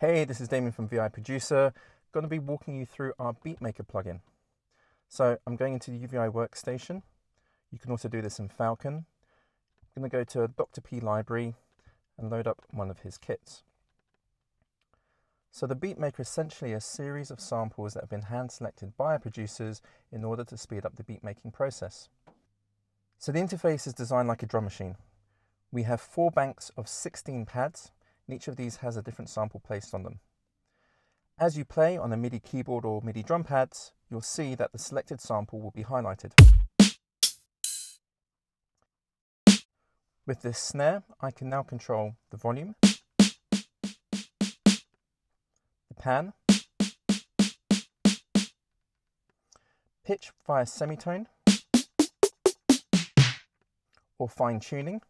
Hey, this is Damien from VI Producer. Going to be walking you through our Beatmaker plugin. So I'm going into the UVI workstation. You can also do this in Falcon. I'm going to go to Dr. P library and load up one of his kits. So the Beatmaker is essentially a series of samples that have been hand selected by our producers in order to speed up the beatmaking process. So the interface is designed like a drum machine. We have four banks of 16 pads and each of these has a different sample placed on them. As you play on a MIDI keyboard or MIDI drum pads, you'll see that the selected sample will be highlighted. With this snare, I can now control the volume, the pan, pitch via semitone, or fine tuning,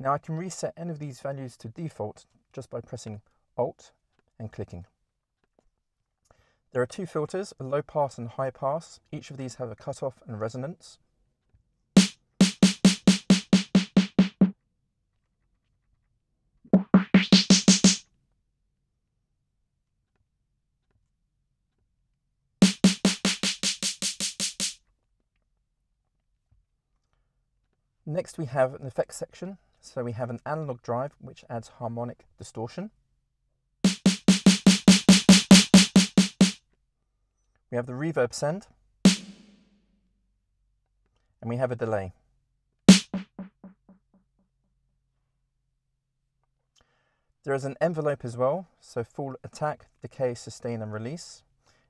Now I can reset any of these values to default just by pressing Alt and clicking. There are two filters, a low pass and high pass. Each of these have a cutoff and resonance. Next we have an effects section so we have an analog drive which adds harmonic distortion. We have the reverb send. And we have a delay. There is an envelope as well, so full attack, decay, sustain and release.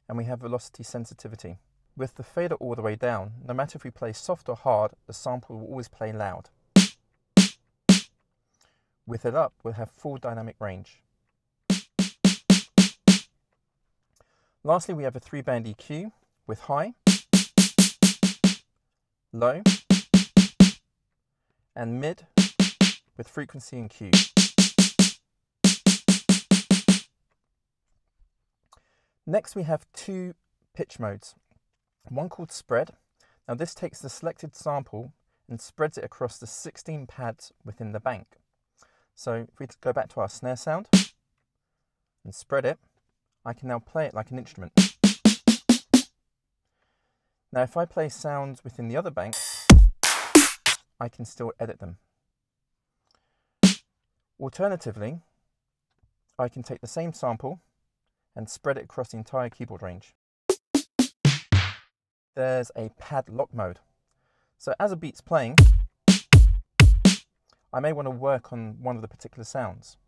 And we have velocity sensitivity. With the fader all the way down, no matter if we play soft or hard, the sample will always play loud. With it up, we'll have full dynamic range. Lastly, we have a three band EQ with high, low, and mid with frequency and Q. Next, we have two pitch modes. One called spread. Now this takes the selected sample and spreads it across the 16 pads within the bank. So if we go back to our snare sound and spread it, I can now play it like an instrument. Now if I play sounds within the other bank, I can still edit them. Alternatively, I can take the same sample and spread it across the entire keyboard range. There's a pad lock mode. So as a beat's playing, I may want to work on one of the particular sounds.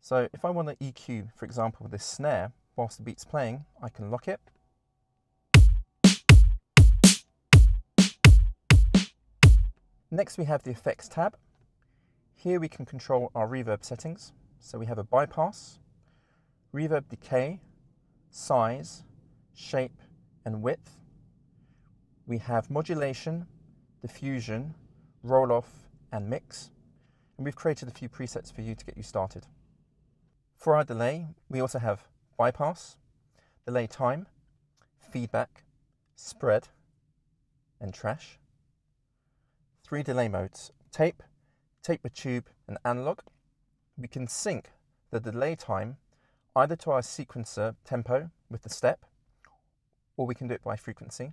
So if I want to EQ, for example, this snare whilst the beat's playing, I can lock it. Next we have the effects tab. Here we can control our reverb settings. So we have a bypass, reverb decay, size, shape and width. We have modulation, diffusion, roll off and mix. And we've created a few presets for you to get you started. For our delay, we also have bypass, delay time, feedback, spread, and trash. Three delay modes, tape, tape with tube, and analog. We can sync the delay time either to our sequencer tempo with the step, or we can do it by frequency.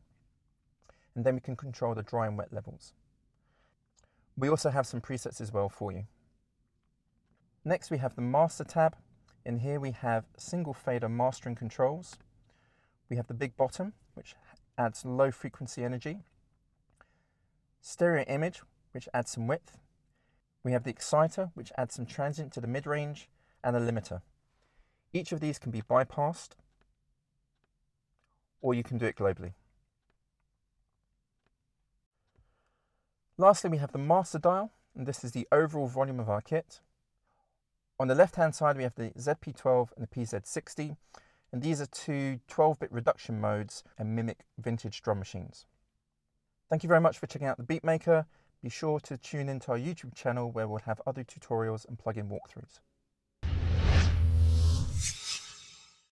And then we can control the dry and wet levels. We also have some presets as well for you. Next we have the master tab. In here we have single fader mastering controls. We have the big bottom, which adds low frequency energy. Stereo image, which adds some width. We have the exciter, which adds some transient to the mid-range, and the limiter. Each of these can be bypassed, or you can do it globally. Lastly, we have the master dial, and this is the overall volume of our kit. On the left-hand side, we have the ZP12 and the PZ60, and these are two 12-bit reduction modes and mimic vintage drum machines. Thank you very much for checking out the Beatmaker. Be sure to tune into our YouTube channel where we'll have other tutorials and plugin walkthroughs.